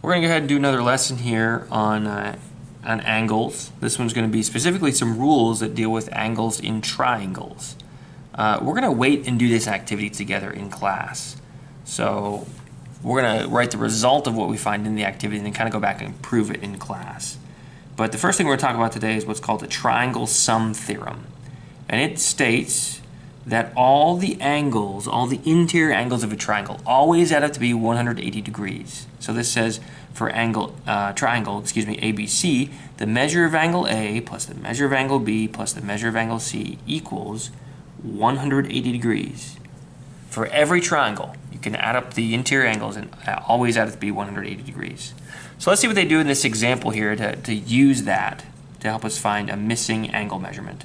We're going to go ahead and do another lesson here on, uh, on angles. This one's going to be specifically some rules that deal with angles in triangles. Uh, we're going to wait and do this activity together in class. So we're going to write the result of what we find in the activity and then kind of go back and prove it in class. But the first thing we're going to talk about today is what's called the triangle sum theorem. And it states that all the angles, all the interior angles of a triangle, always add up to be 180 degrees. So this says for angle uh, triangle, excuse me, ABC, the measure of angle A plus the measure of angle B plus the measure of angle C equals 180 degrees. For every triangle, you can add up the interior angles and uh, always add it to be 180 degrees. So let's see what they do in this example here to, to use that to help us find a missing angle measurement.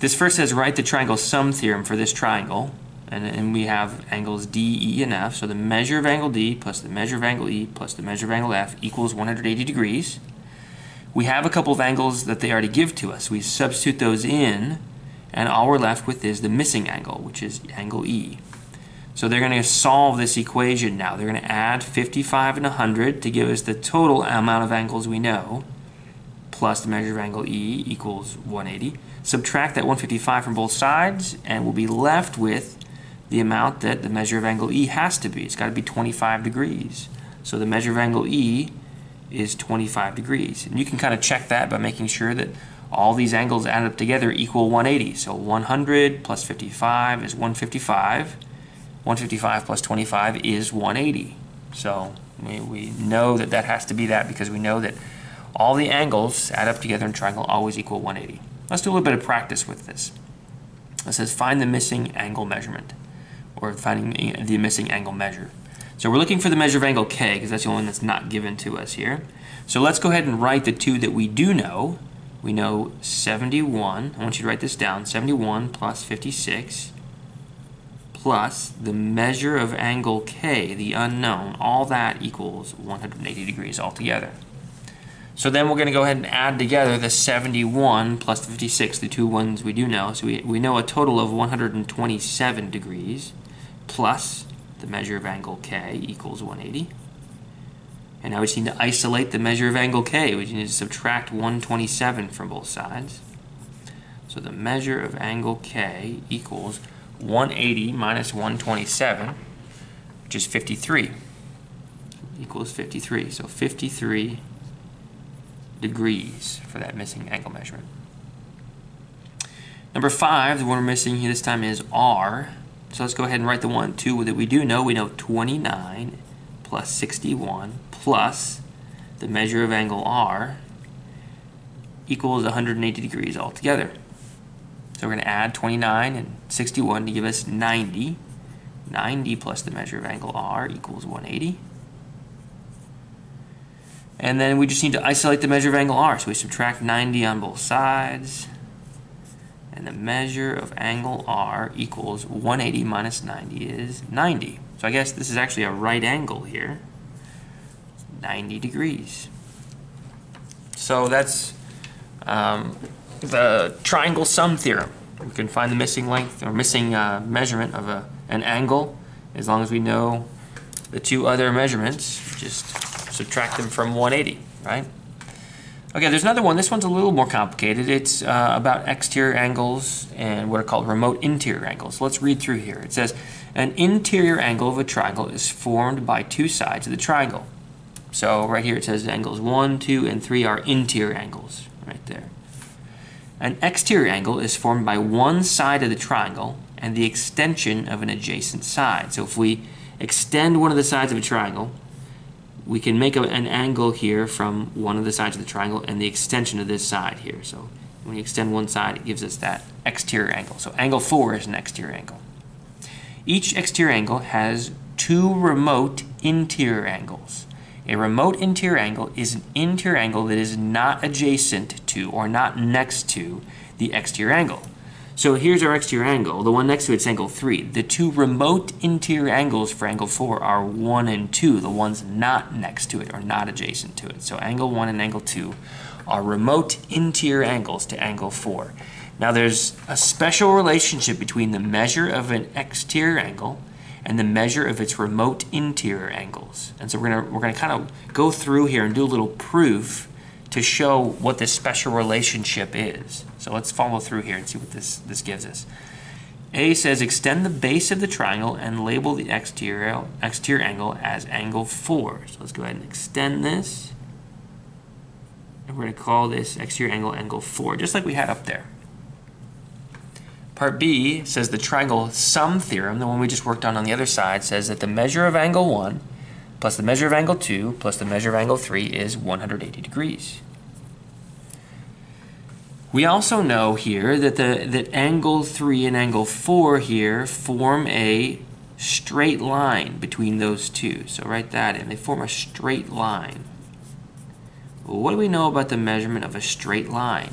This first says write the triangle sum theorem for this triangle. And, and we have angles D, E, and F. So the measure of angle D plus the measure of angle E plus the measure of angle F equals 180 degrees. We have a couple of angles that they already give to us. We substitute those in, and all we're left with is the missing angle, which is angle E. So they're going to solve this equation now. They're going to add 55 and 100 to give us the total amount of angles we know, plus the measure of angle E equals 180 subtract that 155 from both sides, and we'll be left with the amount that the measure of angle E has to be. It's got to be 25 degrees. So the measure of angle E is 25 degrees. And you can kind of check that by making sure that all these angles added up together equal 180. So 100 plus 55 is 155. 155 plus 25 is 180. So we, we know that that has to be that because we know that all the angles add up together in triangle always equal 180. Let's do a little bit of practice with this. It says find the missing angle measurement, or finding the missing angle measure. So we're looking for the measure of angle K, because that's the only one that's not given to us here. So let's go ahead and write the two that we do know. We know 71, I want you to write this down, 71 plus 56 plus the measure of angle K, the unknown, all that equals 180 degrees altogether. So then we're going to go ahead and add together the 71 plus the 56, the two ones we do know. So we, we know a total of 127 degrees plus the measure of angle K equals 180. And now we just need to isolate the measure of angle K. We need to subtract 127 from both sides. So the measure of angle K equals 180 minus 127, which is 53, equals 53. So 53 degrees for that missing angle measurement. Number five, the one we're missing here this time is R. So let's go ahead and write the one, two that we do know. We know 29 plus 61 plus the measure of angle R equals 180 degrees altogether. So we're going to add 29 and 61 to give us 90. 90 plus the measure of angle R equals 180. And then we just need to isolate the measure of angle R. So we subtract 90 on both sides. And the measure of angle R equals 180 minus 90 is 90. So I guess this is actually a right angle here. 90 degrees. So that's um, the triangle sum theorem. We can find the missing length or missing uh, measurement of a, an angle as long as we know the two other measurements. Just subtract them from 180, right? Okay, there's another one. This one's a little more complicated. It's uh, about exterior angles and what are called remote interior angles. Let's read through here. It says, an interior angle of a triangle is formed by two sides of the triangle. So right here it says angles 1, 2, and 3 are interior angles, right there. An exterior angle is formed by one side of the triangle and the extension of an adjacent side. So if we extend one of the sides of a triangle, we can make a, an angle here from one of the sides of the triangle and the extension of this side here. So when you extend one side, it gives us that exterior angle. So angle 4 is an exterior angle. Each exterior angle has two remote interior angles. A remote interior angle is an interior angle that is not adjacent to or not next to the exterior angle. So here's our exterior angle. The one next to it's angle 3. The two remote interior angles for angle 4 are 1 and 2, the ones not next to it or not adjacent to it. So angle 1 and angle 2 are remote interior angles to angle 4. Now there's a special relationship between the measure of an exterior angle and the measure of its remote interior angles. And so we're gonna we're gonna kind of go through here and do a little proof to show what this special relationship is. So let's follow through here and see what this this gives us. A says extend the base of the triangle and label the exterior exterior angle as angle 4. So let's go ahead and extend this. And we're going to call this exterior angle angle 4, just like we had up there. Part B says the triangle sum theorem, the one we just worked on on the other side, says that the measure of angle 1 plus the measure of angle 2 plus the measure of angle 3 is 180 degrees. We also know here that the that angle 3 and angle 4 here form a straight line between those two. So write that in. They form a straight line. Well, what do we know about the measurement of a straight line?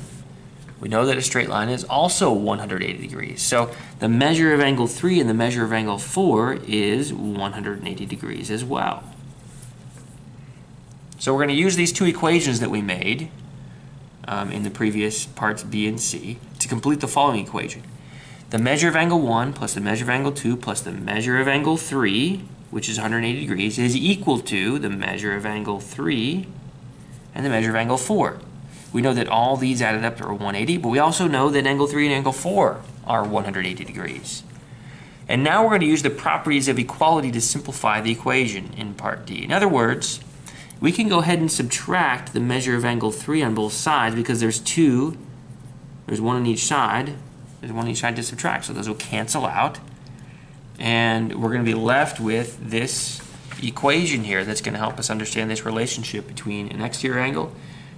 We know that a straight line is also 180 degrees. So the measure of angle 3 and the measure of angle 4 is 180 degrees as well. So we're going to use these two equations that we made um, in the previous parts B and C to complete the following equation. The measure of angle 1 plus the measure of angle 2 plus the measure of angle 3, which is 180 degrees, is equal to the measure of angle 3 and the measure of angle 4. We know that all these added up are 180, but we also know that angle 3 and angle 4 are 180 degrees. And now we're going to use the properties of equality to simplify the equation in part D. In other words, we can go ahead and subtract the measure of angle 3 on both sides because there's two, there's one on each side, there's one on each side to subtract, so those will cancel out. And we're going to be left with this equation here that's going to help us understand this relationship between an exterior angle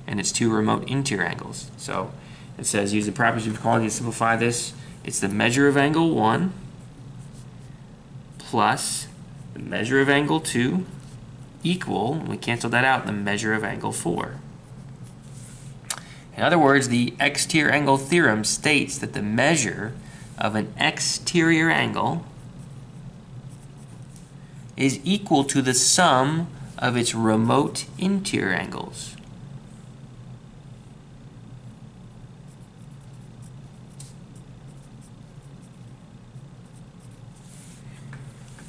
and its two remote interior angles. So it says use the properties of equality to simplify this. It's the measure of angle 1 plus the measure of angle 2 equal, we cancel that out, the measure of angle 4. In other words, the exterior angle theorem states that the measure of an exterior angle is equal to the sum of its remote interior angles.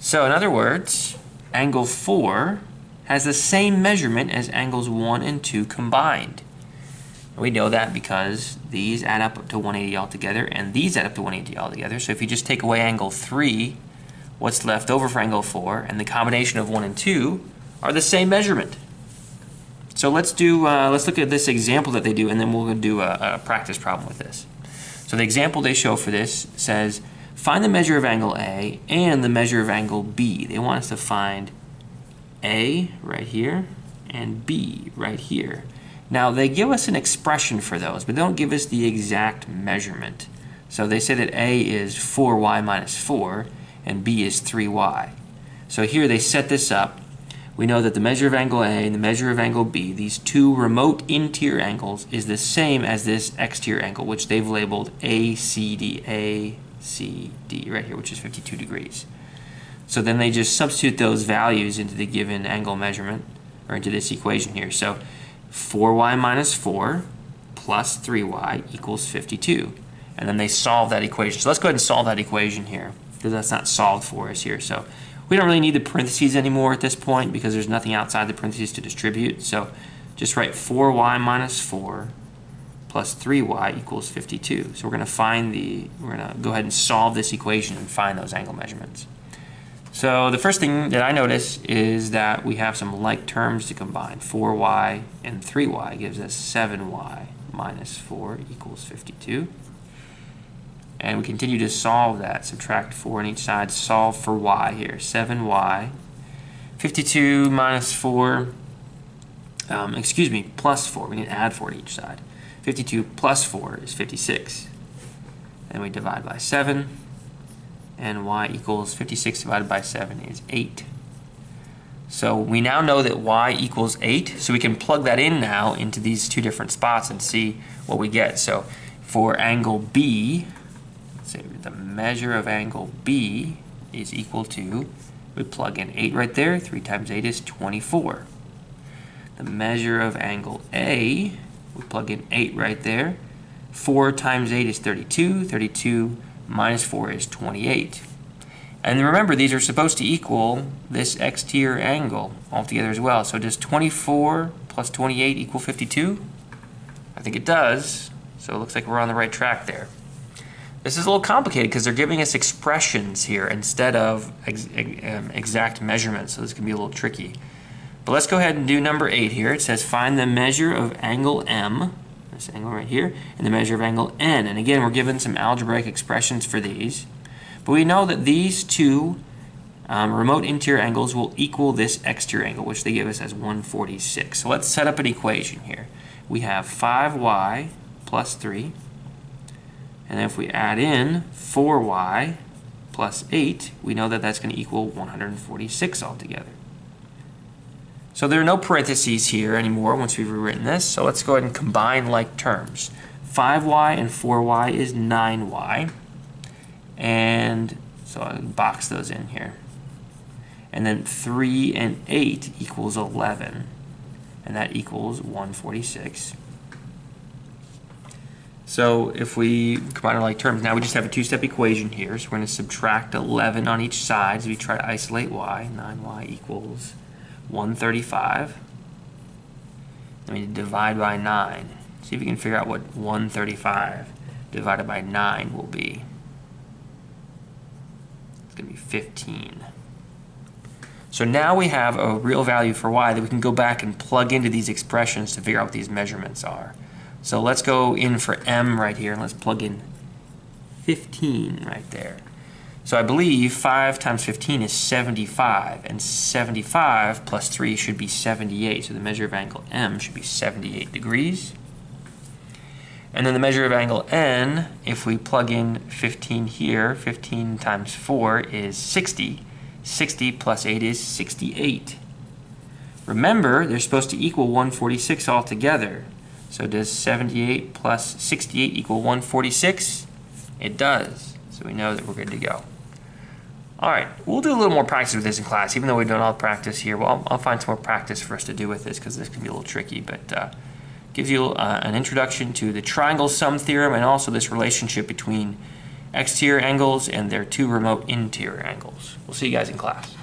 So in other words, angle 4 has the same measurement as angles 1 and 2 combined. We know that because these add up to 180 altogether and these add up to 180 altogether. So if you just take away angle 3, what's left over for angle 4 and the combination of 1 and 2 are the same measurement. So let's do uh, let's look at this example that they do and then we'll do a, a practice problem with this. So the example they show for this says find the measure of angle A and the measure of angle B. They want us to find A right here and B right here. Now they give us an expression for those, but they don't give us the exact measurement. So they say that A is 4y minus 4 and B is 3y. So here they set this up. We know that the measure of angle A and the measure of angle B, these two remote interior angles, is the same as this exterior angle, which they've labeled ACD, ACD right here, which is 52 degrees. So then they just substitute those values into the given angle measurement, or into this equation here. So 4y minus 4 plus 3y equals 52. And then they solve that equation. So let's go ahead and solve that equation here because that's not solved for us here. So we don't really need the parentheses anymore at this point because there's nothing outside the parentheses to distribute. So just write 4y minus 4 plus 3y equals 52. So we're going to find the, we're going to go ahead and solve this equation and find those angle measurements. So the first thing that I notice is that we have some like terms to combine. 4y and 3y gives us 7y minus 4 equals 52. And we continue to solve that. Subtract 4 on each side. Solve for y here. 7y. 52 minus 4. Um, excuse me, plus 4. We need to add 4 to each side. 52 plus 4 is 56. Then we divide by 7. And y equals 56 divided by 7 is 8. So we now know that y equals 8. So we can plug that in now into these two different spots and see what we get. So for angle B, say the measure of angle B is equal to, we plug in 8 right there, 3 times 8 is 24. The measure of angle A, we plug in 8 right there, 4 times 8 is 32, 32 minus 4 is 28. And remember, these are supposed to equal this exterior angle altogether as well. So does 24 plus 28 equal 52? I think it does. So it looks like we're on the right track there. This is a little complicated because they're giving us expressions here instead of ex um, exact measurements, so this can be a little tricky. But let's go ahead and do number 8 here. It says find the measure of angle M, this angle right here, and the measure of angle N. And again, we're given some algebraic expressions for these. But we know that these two um, remote interior angles will equal this exterior angle, which they give us as 146. So let's set up an equation here. We have 5y plus 3 and then if we add in 4y plus 8, we know that that's going to equal 146 altogether. So there are no parentheses here anymore once we've rewritten this. So let's go ahead and combine like terms. 5y and 4y is 9y. And so I'll box those in here. And then 3 and 8 equals 11. And that equals 146. So if we combine our like terms, now we just have a two-step equation here. So we're going to subtract 11 on each side as we try to isolate y. 9y equals 135. Then we divide by 9. See if we can figure out what 135 divided by 9 will be. It's going to be 15. So now we have a real value for y that we can go back and plug into these expressions to figure out what these measurements are. So let's go in for M right here and let's plug in 15 right there. So I believe 5 times 15 is 75, and 75 plus 3 should be 78. So the measure of angle M should be 78 degrees. And then the measure of angle N, if we plug in 15 here, 15 times 4 is 60. 60 plus 8 is 68. Remember, they're supposed to equal 146 altogether. So does 78 plus 68 equal 146? It does. So we know that we're good to go. All right, we'll do a little more practice with this in class, even though we've done all the practice here. Well, I'll, I'll find some more practice for us to do with this because this can be a little tricky, but uh, gives you uh, an introduction to the triangle sum theorem and also this relationship between exterior angles and their two remote interior angles. We'll see you guys in class.